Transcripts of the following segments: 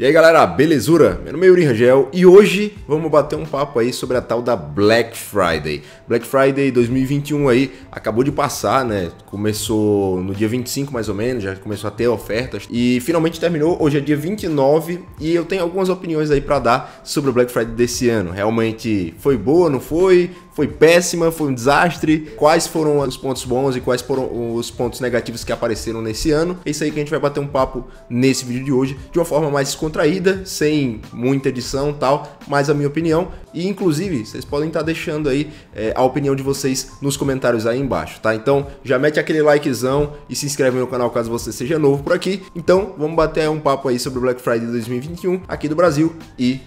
E aí galera, belezura? Meu nome é Yuri Rangel e hoje vamos bater um papo aí sobre a tal da Black Friday. Black Friday 2021 aí acabou de passar, né? Começou no dia 25 mais ou menos, já começou a ter ofertas e finalmente terminou. Hoje é dia 29 e eu tenho algumas opiniões aí para dar sobre o Black Friday desse ano. Realmente foi boa, não foi? Foi péssima, foi um desastre, quais foram os pontos bons e quais foram os pontos negativos que apareceram nesse ano. É isso aí que a gente vai bater um papo nesse vídeo de hoje, de uma forma mais descontraída, sem muita edição tal, mas a minha opinião. E inclusive, vocês podem estar deixando aí é, a opinião de vocês nos comentários aí embaixo, tá? Então já mete aquele likezão e se inscreve no canal caso você seja novo por aqui. Então vamos bater um papo aí sobre o Black Friday 2021 aqui do Brasil e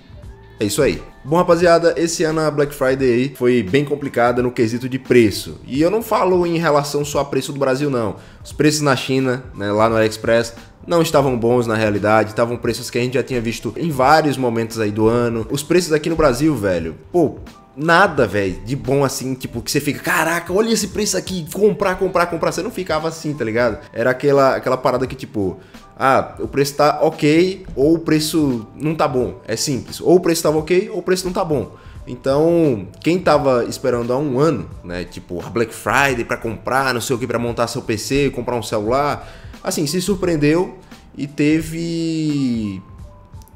é isso aí. Bom, rapaziada, esse ano a Black Friday aí foi bem complicada no quesito de preço. E eu não falo em relação só a preço do Brasil, não. Os preços na China, né, lá no AliExpress, não estavam bons na realidade, estavam preços que a gente já tinha visto em vários momentos aí do ano. Os preços aqui no Brasil, velho, pô, nada, velho, de bom assim, tipo, que você fica, caraca, olha esse preço aqui, comprar, comprar, comprar. Você não ficava assim, tá ligado? Era aquela, aquela parada que, tipo, ah, o preço tá ok ou o preço não tá bom. É simples. Ou o preço tava ok ou o preço não tá bom. Então, quem tava esperando há um ano, né, tipo a Black Friday para comprar, não sei o que, para montar seu PC, comprar um celular, assim, se surpreendeu e teve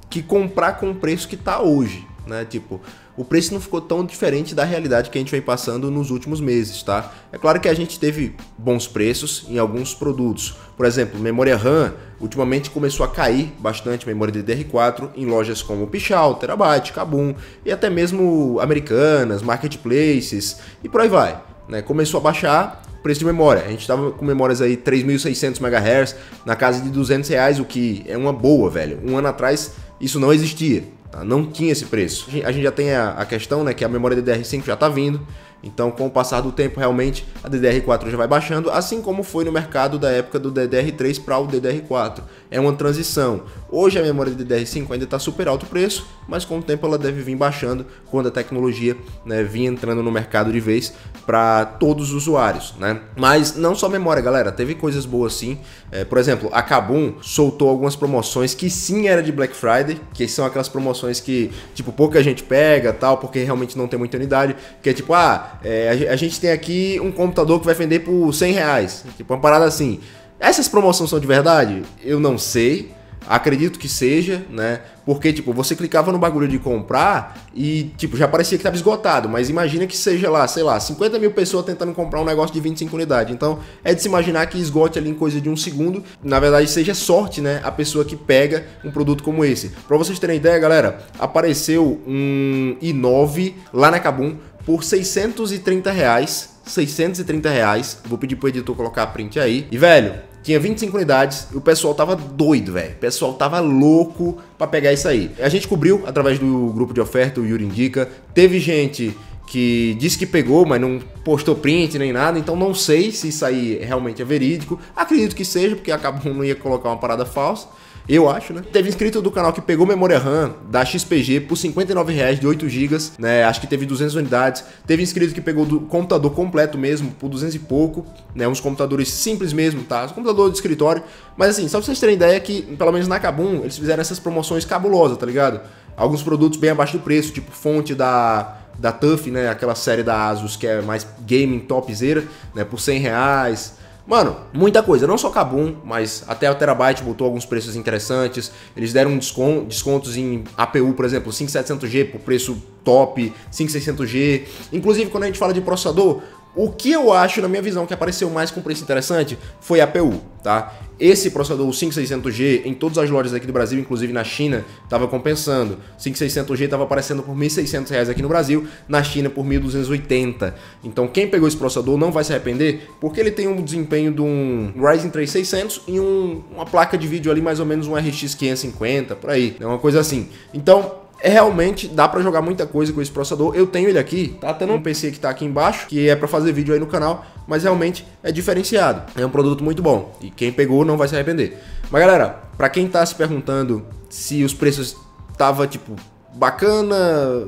que comprar com o preço que tá hoje, né? Tipo, o preço não ficou tão diferente da realidade que a gente vem passando nos últimos meses, tá? É claro que a gente teve bons preços em alguns produtos. Por exemplo, memória RAM, ultimamente começou a cair bastante memória DDR4 em lojas como Pichal, Terabyte, Kabum e até mesmo americanas, marketplaces e por aí vai. Né? Começou a baixar preço de memória. A gente estava com memórias aí 3.600 MHz na casa de 200 reais, o que é uma boa, velho. Um ano atrás isso não existia. Não tinha esse preço. A gente já tem a, a questão, né, que a memória DDR5 já está vindo, então, com o passar do tempo, realmente a DDR4 já vai baixando, assim como foi no mercado da época do DDR3 para o DDR4. É uma transição. Hoje a memória DDR5 ainda está super alto preço, mas com o tempo ela deve vir baixando quando a tecnologia né, vir entrando no mercado de vez para todos os usuários. Né? Mas não só memória, galera, teve coisas boas sim. É, por exemplo, a Kabum soltou algumas promoções que sim era de Black Friday, que são aquelas promoções que tipo pouca gente pega, tal, porque realmente não tem muita unidade, que é tipo, ah, é, a gente tem aqui um computador que vai vender por 100 reais. Tipo, uma parada assim. Essas promoções são de verdade? Eu não sei. Acredito que seja, né? Porque, tipo, você clicava no bagulho de comprar e, tipo, já parecia que estava esgotado. Mas imagina que seja lá, sei lá, 50 mil pessoas tentando comprar um negócio de 25 unidades. Então, é de se imaginar que esgote ali em coisa de um segundo. Na verdade, seja sorte, né? A pessoa que pega um produto como esse. Pra vocês terem ideia, galera, apareceu um i9 lá na Kabum por 630 reais. 630 reais. Vou pedir pro editor colocar a print aí. E, velho, tinha 25 unidades e o pessoal tava doido, velho. O pessoal tava louco para pegar isso aí. A gente cobriu através do grupo de oferta, o Yuri Indica. Teve gente que disse que pegou, mas não postou print nem nada, então não sei se isso aí realmente é verídico. Acredito que seja, porque acabou não ia colocar uma parada falsa. Eu acho, né? Teve inscrito do canal que pegou memória RAM da XPG por 59 reais de 8 GB, né? Acho que teve 200 unidades. Teve inscrito que pegou do computador completo mesmo por 200 e pouco, né? Uns computadores simples mesmo, tá? Os computador de escritório. Mas assim, só pra vocês terem ideia que, pelo menos na Kabum, eles fizeram essas promoções cabulosas, tá ligado? Alguns produtos bem abaixo do preço, tipo fonte da da TUF, né? Aquela série da Asus que é mais gaming topzera, né? Por 100 reais. Mano, muita coisa, não só Kabum, mas até a Terabyte botou alguns preços interessantes. Eles deram descontos em APU, por exemplo, 5700G por preço top, 5600G. Inclusive, quando a gente fala de processador, o que eu acho, na minha visão, que apareceu mais com preço interessante foi a APU, tá? Esse processador, o 5600G, em todas as lojas aqui do Brasil, inclusive na China, estava compensando. 5600G estava aparecendo por R$ 1.600 aqui no Brasil, na China por 1.280. Então quem pegou esse processador não vai se arrepender, porque ele tem um desempenho de um Ryzen 3600 e um, uma placa de vídeo ali mais ou menos um RX 550, por aí, é uma coisa assim. Então é realmente dá para jogar muita coisa com esse processador. Eu tenho ele aqui, tá um PC que tá aqui embaixo, que é para fazer vídeo aí no canal, mas realmente é diferenciado. É um produto muito bom e quem pegou não vai se arrepender. Mas galera, para quem tá se perguntando se os preços tava tipo bacana,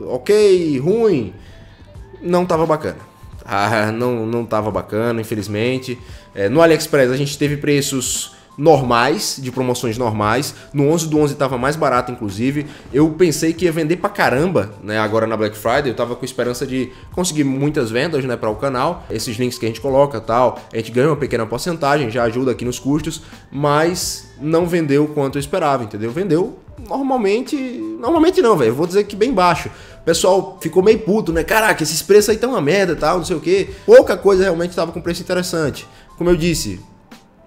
OK, ruim, não tava bacana. Ah, não, não tava bacana, infelizmente. É, no AliExpress a gente teve preços normais, de promoções normais. No 11 do 11 tava mais barato, inclusive. Eu pensei que ia vender pra caramba, né? Agora na Black Friday, eu tava com esperança de conseguir muitas vendas, né, para o canal. Esses links que a gente coloca, tal, a gente ganha uma pequena porcentagem, já ajuda aqui nos custos, mas não vendeu quanto eu esperava, entendeu? Vendeu normalmente, normalmente não, velho. Vou dizer que bem baixo. Pessoal ficou meio puto, né? Caraca, esses preços aí estão uma merda, tal, não sei o que. Pouca coisa realmente estava com preço interessante. Como eu disse,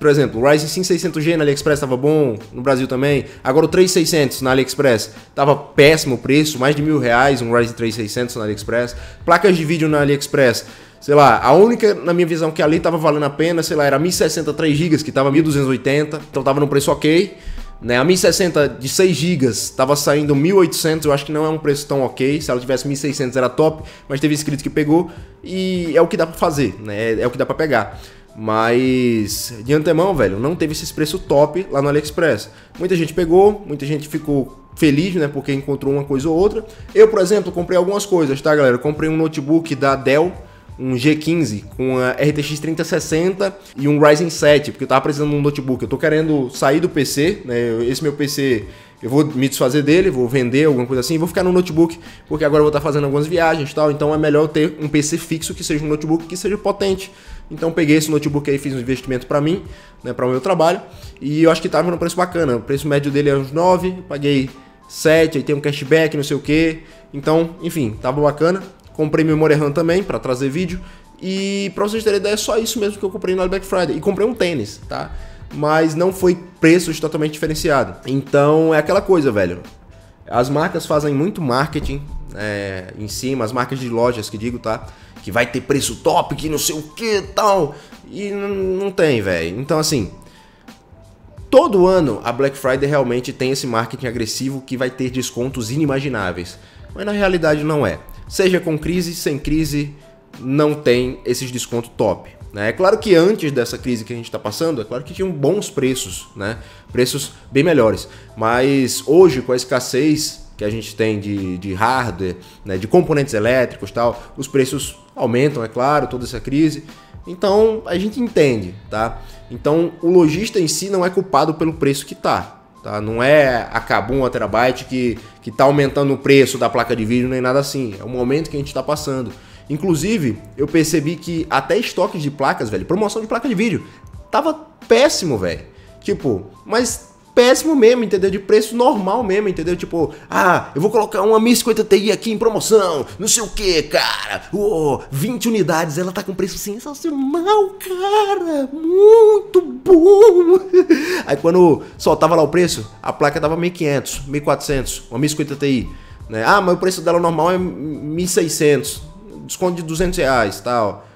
por exemplo, o Ryzen 5 600G na AliExpress estava bom, no Brasil também. Agora o 3600 na AliExpress estava péssimo o preço, mais de mil reais um Ryzen 3600 na AliExpress. Placas de vídeo na AliExpress, sei lá, a única, na minha visão, que ali estava valendo a pena, sei lá, era 1060 3 GB, que estava 1280, então estava no preço ok. Né? A 1060 de 6 GB estava saindo 1800, eu acho que não é um preço tão ok. Se ela tivesse 1600 era top, mas teve inscrito que pegou e é o que dá para fazer, né? É o que dá para pegar. Mas de antemão, velho, não teve esse preço top lá no AliExpress. Muita gente pegou, muita gente ficou feliz, né, porque encontrou uma coisa ou outra. Eu, por exemplo, comprei algumas coisas, tá, galera? Comprei um notebook da Dell, um G15 com a RTX 3060 e um Ryzen 7, porque eu tava precisando de um notebook. Eu tô querendo sair do PC, né? Esse meu PC eu vou me desfazer dele, vou vender alguma coisa assim, vou ficar no notebook, porque agora eu vou estar fazendo algumas viagens e tal, então é melhor ter um PC fixo que seja um notebook que seja potente. Então peguei esse notebook aí, fiz um investimento para mim, né, para o meu trabalho, e eu acho que tava no preço bacana. O preço médio dele é uns 9, paguei 7, aí tem um cashback, não sei o que. Então, enfim, tava bacana. Comprei memória RAM também para trazer vídeo. E para vocês terem ideia, é só isso mesmo que eu comprei no Black Friday. E comprei um tênis, tá? mas não foi preços totalmente diferenciado. Então é aquela coisa, velho. As marcas fazem muito marketing é, em cima, as marcas de lojas que digo, tá? Que vai ter preço top, que não sei o que tal. E não tem, velho. Então, assim, todo ano a Black Friday realmente tem esse marketing agressivo que vai ter descontos inimagináveis. Mas na realidade não é. Seja com crise, sem crise, não tem esses descontos top. Né? É claro que antes dessa crise que a gente está passando, é claro que tinham bons preços, né? preços bem melhores. Mas hoje, com a escassez que a gente tem de, de hardware, né? de componentes elétricos tal, os preços aumentam, é claro, toda essa crise. Então a gente entende, tá? Então o lojista em si não é culpado pelo preço que tá. Tá? Não é a Kabum, a Terabyte que, que tá aumentando o preço da placa de vídeo nem nada assim. É o momento que a gente está passando. Inclusive, eu percebi que até estoques de placas, velho, promoção de placa de vídeo, tava péssimo, velho. Tipo, mas péssimo mesmo, entendeu? De preço normal mesmo, entendeu? Tipo, ah, eu vou colocar uma 1050 Ti aqui em promoção, não sei o que, cara. Oh, 20 unidades, ela tá com preço sensacional, cara. Muito bom. Aí quando soltava lá o preço, a placa dava 1500, 1400, uma 1050 Ti. Né? Ah, mas o preço dela normal é 1600 desconto de 200 reais tal.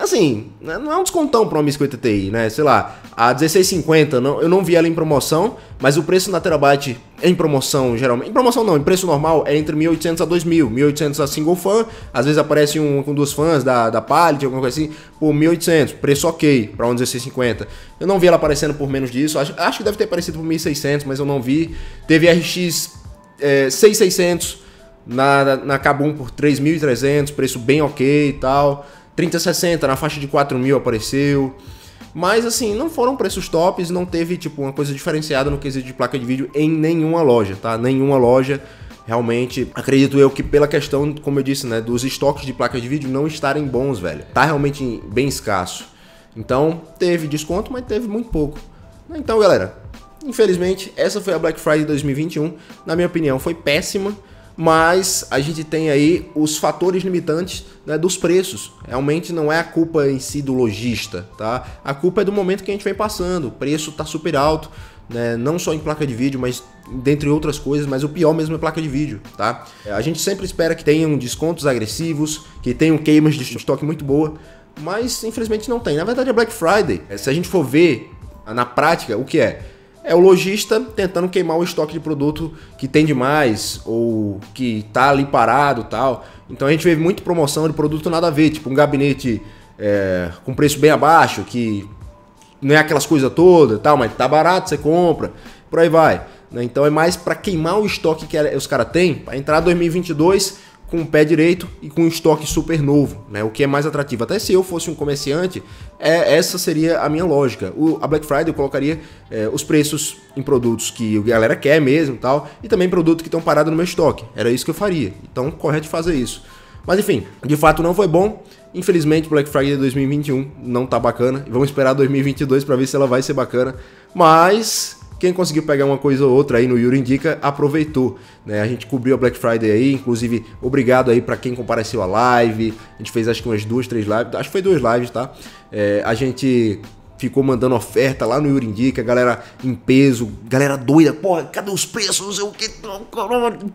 Assim, né, não é um descontão para uma 1050 Ti, né? Sei lá, a 1650, não, eu não vi ela em promoção, mas o preço na Terabyte em promoção, geralmente. Em promoção não, em preço normal é entre 1.800 a 2.000. 1.800 a single fan, às vezes aparece um com duas fãs da, da Pallet, alguma coisa assim, por 1.800. Preço ok para um 1650. Eu não vi ela aparecendo por menos disso, acho, acho que deve ter aparecido por 1.600, mas eu não vi. Teve RX é, 6600 na, na Kabum por 3.300, preço bem ok e tal. 3060 na faixa de 4.000 apareceu. Mas assim, não foram preços tops, não teve tipo uma coisa diferenciada no quesito de placa de vídeo em nenhuma loja, tá? Nenhuma loja. Realmente, acredito eu que pela questão, como eu disse, né, dos estoques de placa de vídeo não estarem bons, velho. Tá realmente bem escasso. Então, teve desconto, mas teve muito pouco. Então, galera, infelizmente, essa foi a Black Friday 2021. Na minha opinião, foi péssima mas a gente tem aí os fatores limitantes né, dos preços. Realmente não é a culpa em si do lojista, tá? A culpa é do momento que a gente vem passando. O preço está super alto, né? não só em placa de vídeo, mas dentre outras coisas, mas o pior mesmo é placa de vídeo, tá? A gente sempre espera que tenham descontos agressivos, que tenham queimas de estoque muito boa, mas infelizmente não tem. Na verdade é Black Friday. Se a gente for ver na prática, o que é? É o lojista tentando queimar o estoque de produto que tem demais ou que tá ali parado tal. Então a gente vê muito promoção de produto nada a ver, tipo um gabinete é, com preço bem abaixo, que não é aquelas coisas todas tal, mas tá barato, você compra, por aí vai. Né? Então é mais para queimar o estoque que os caras têm, para entrar 2022 com o pé direito e com um estoque super novo, né? O que é mais atrativo. Até se eu fosse um comerciante, é, essa seria a minha lógica. O, a Black Friday eu colocaria é, os preços em produtos que a galera quer mesmo tal, e também produtos que estão parados no meu estoque. Era isso que eu faria. Então, correto fazer isso. Mas enfim, de fato não foi bom. Infelizmente, Black Friday 2021 não tá bacana. Vamos esperar 2022 para ver se ela vai ser bacana. Mas quem conseguiu pegar uma coisa ou outra aí no Yuri Indica, aproveitou. Né? A gente cobriu a Black Friday aí, inclusive, obrigado aí para quem compareceu à live. A gente fez acho que umas duas, três lives, acho que foi duas lives, tá? É, a gente ficou mandando oferta lá no Yuri Indica, galera em peso, galera doida, porra, cadê os preços, não sei o que,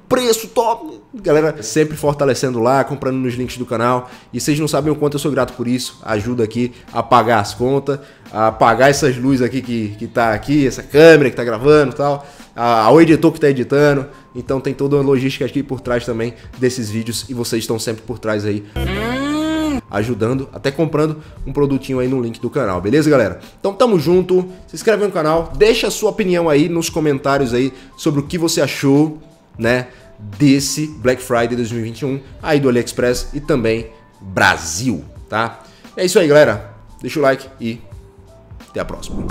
preço top, galera sempre fortalecendo lá, comprando nos links do canal, e vocês não sabem o quanto eu sou grato por isso, ajuda aqui a pagar as contas, a pagar essas luzes aqui que, que tá aqui, essa câmera que tá gravando e tal, ao editor que tá editando, então tem toda uma logística aqui por trás também desses vídeos, e vocês estão sempre por trás aí ajudando, até comprando um produtinho aí no link do canal, beleza, galera? Então tamo junto, se inscreve no canal, deixa a sua opinião aí nos comentários aí sobre o que você achou, né, desse Black Friday 2021 aí do AliExpress e também Brasil, tá? É isso aí, galera. Deixa o like e até a próxima.